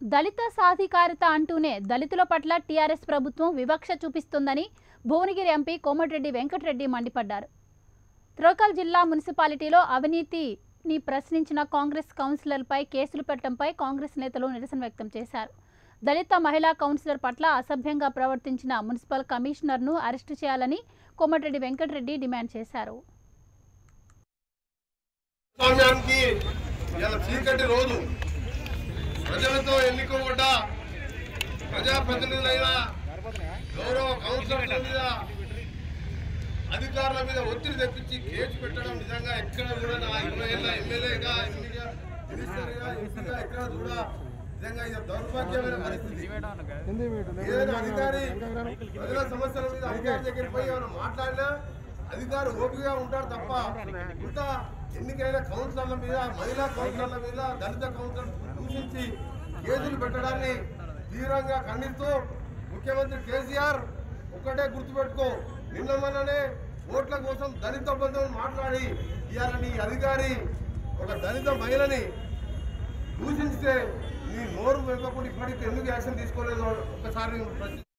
దళిత సాధికారిత అంటూనే దళితుల పట్ల టీఆర్ఎస్ ప్రభుత్వం వివక్ష చూపిస్తుందని భువనగిరి ఎంపీ కోమటిరెడ్డి వెంకటరెడ్డి మండిపడ్డారు. త్రోకల్ జిల్లా మున్సిపాలిటీలో అవినీతిని ప్రశ్నించిన కాంగ్రెస్ కౌన్సిలర్పై కేసులు పెట్టడంపై కాంగ్రెస్ నేతలు నిరసన వ్యక్తం చేశారు. దళిత మహిళా కౌన్సిలర్ పట్ల అసభ్యంగా ప్రవర్తించిన మున్సిపల్ కమిషనర్ను అరెస్టు చేయాలని కోమటిరెడ్డి వెంకటరెడ్డి డిమాండ్ చేశారు. రోజు. ప్రజలతో ఎన్నుకోబడ్డ ప్రజాప్రతినిధులైన గౌరవ కౌన్సిలర్ల మీద అధికారుల మీద ఒత్తిడి తెప్పించి కేసు పెట్టడం నిజంగా ఎక్కడ కూడా నా ఇరవై ఏళ్ళ ఎమ్మెల్యేగా ఎమ్మెల్యేగా మినిస్టర్గా ఎంపీగా ఎక్కడ కూడా నిజంగా ఇది దౌర్భాగ్యమైన పరిస్థితి. ఏదైనా అధికారి ప్రజల సమస్యల మీద అధికారి దగ్గరికి పోయి ఏమైనా మాట్లాడినా అధికారి ఓపికగా ఉంటాడు తప్ప ఇంత ఎన్నికైన కౌన్సిలర్ల మీద మహిళా కౌన్సిలర్ల మీద దళిత కౌన్సిలర్ హింసించి కేసులు పెట్టడాన్ని తీవ్రంగా ఖండిస్తూ ముఖ్యమంత్రి కేసీఆర్ ఒక్కటే గుర్తుపెట్టుకో నిన్న మొన్ననే ఓట్ల కోసం దళిత బంధువులు మాట్లాడి ఇవాళ నీ అధికారి ఒక దళిత మహిళని దూషించితే నీ నోరు వెనుకకుండా ఇప్పటికి ఎందుకు యాక్షన్ తీసుకోలేదు ఒకసారి